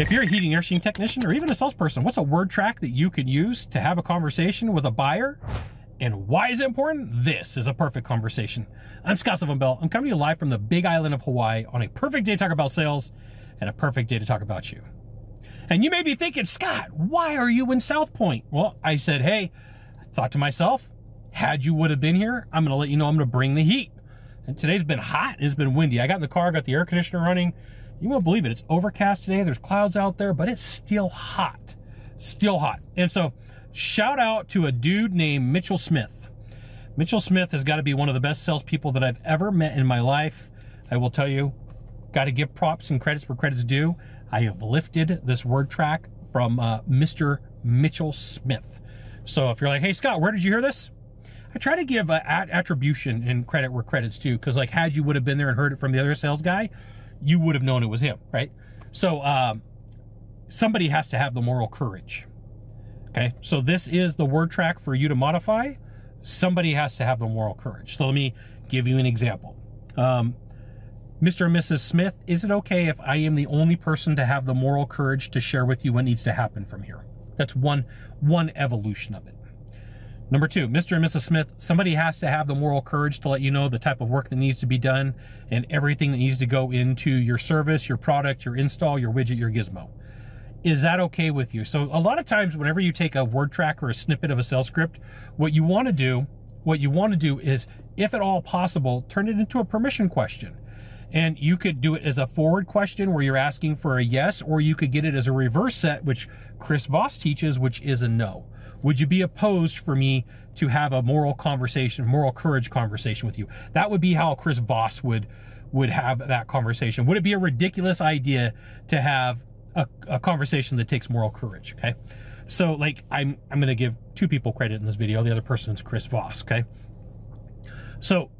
If you're a heating air machine technician or even a salesperson, what's a word track that you could use to have a conversation with a buyer? And why is it important? This is a perfect conversation. I'm Scott Sylvan Bell. I'm coming to you live from the big island of Hawaii on a perfect day to talk about sales and a perfect day to talk about you. And you may be thinking, Scott, why are you in South Point? Well, I said, hey, I thought to myself, had you would have been here, I'm going to let you know I'm to bring the heat. And today's been hot. It's been windy. I got in the car, got the air conditioner running. You won't believe it. It's overcast today. There's clouds out there, but it's still hot. Still hot. And so, shout out to a dude named Mitchell Smith. Mitchell Smith has got to be one of the best salespeople that I've ever met in my life. I will tell you, got to give props and credits where credit's due. I have lifted this word track from uh, Mr. Mitchell Smith. So if you're like, hey, Scott, where did you hear this? I try to give uh, attribution and credit where credit's due because like had you would have been there and heard it from the other sales guy, you would have known it was him, right? So um, somebody has to have the moral courage. Okay, so this is the word track for you to modify. Somebody has to have the moral courage. So let me give you an example. Um, Mr. and Mrs. Smith, is it okay if I am the only person to have the moral courage to share with you what needs to happen from here? That's one one evolution of it. Number two, Mr. and Mrs. Smith, somebody has to have the moral courage to let you know the type of work that needs to be done and everything that needs to go into your service, your product, your install, your widget, your gizmo. Is that okay with you? So a lot of times whenever you take a word track or a snippet of a sales script, what you want to do, what you want to do is, if at all possible, turn it into a permission question. And you could do it as a forward question where you're asking for a yes, or you could get it as a reverse set, which Chris Voss teaches, which is a no. Would you be opposed for me to have a moral conversation, moral courage conversation with you? That would be how Chris Voss would would have that conversation. Would it be a ridiculous idea to have a, a conversation that takes moral courage? Okay. So like I'm I'm gonna give two people credit in this video. The other person is Chris Voss, okay? So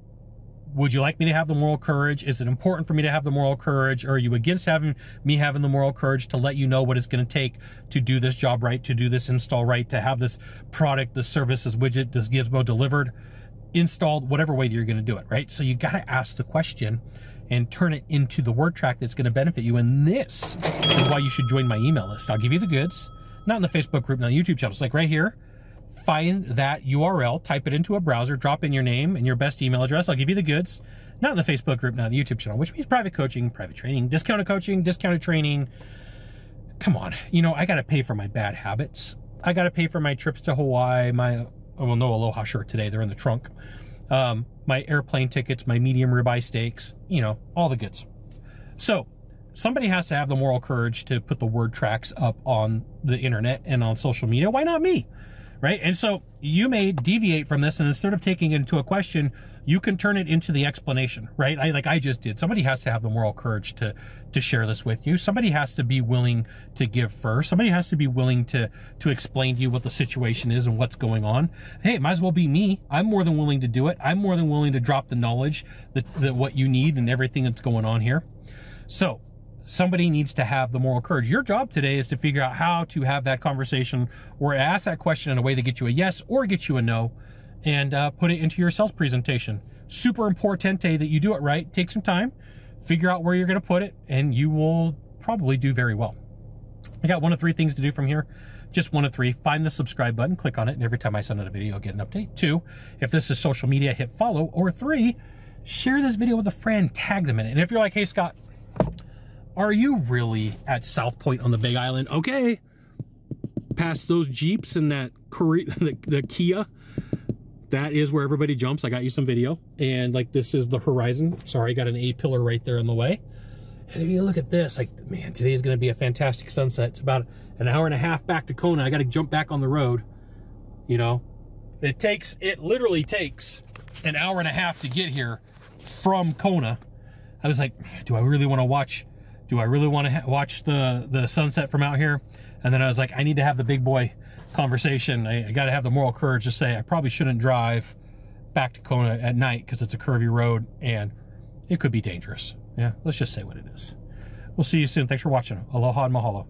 would you like me to have the moral courage? Is it important for me to have the moral courage? Or are you against having me having the moral courage to let you know what it's going to take to do this job right, to do this install right, to have this product, this service, this widget, this gizmo delivered, installed, whatever way you're going to do it, right? So you got to ask the question and turn it into the word track that's going to benefit you. And this is why you should join my email list. I'll give you the goods, not in the Facebook group, not the YouTube channel. It's like right here find that URL, type it into a browser, drop in your name and your best email address. I'll give you the goods. Not in the Facebook group, not the YouTube channel, which means private coaching, private training, discounted coaching, discounted training. Come on, you know, I got to pay for my bad habits. I got to pay for my trips to Hawaii, my, oh, well, no Aloha shirt today. They're in the trunk. Um, my airplane tickets, my medium ribeye steaks, you know, all the goods. So somebody has to have the moral courage to put the word tracks up on the internet and on social media. Why not me? Right? And so you may deviate from this, and instead of taking it into a question, you can turn it into the explanation, right? I, like I just did. Somebody has to have the moral courage to to share this with you. Somebody has to be willing to give first. Somebody has to be willing to to explain to you what the situation is and what's going on. Hey, it might as well be me. I'm more than willing to do it. I'm more than willing to drop the knowledge that, that what you need and everything that's going on here. So somebody needs to have the moral courage. Your job today is to figure out how to have that conversation or ask that question in a way that gets you a yes or gets you a no and uh, put it into your sales presentation. Super importante that you do it right. Take some time, figure out where you're going to put it, and you will probably do very well. I got one of three things to do from here. Just one of three. Find the subscribe button, click on it, and every time I send out a video, you'll get an update. Two, if this is social media, hit follow. Or three, share this video with a friend, tag them in it. And if you're like, hey, Scott, are you really at South Point on the Big Island? Okay. Past those Jeeps and that the, the Kia, that is where everybody jumps. I got you some video. And like this is the horizon. Sorry, I got an A-pillar right there in the way. And if you look at this, like, man, today is going to be a fantastic sunset. It's about an hour and a half back to Kona. I got to jump back on the road. You know, it takes, it literally takes an hour and a half to get here from Kona. I was like, do I really want to watch do I really want to watch the, the sunset from out here? And then I was like, I need to have the big boy conversation. I, I got to have the moral courage to say I probably shouldn't drive back to Kona at night because it's a curvy road and it could be dangerous. Yeah, let's just say what it is. We'll see you soon. Thanks for watching. Aloha and mahalo.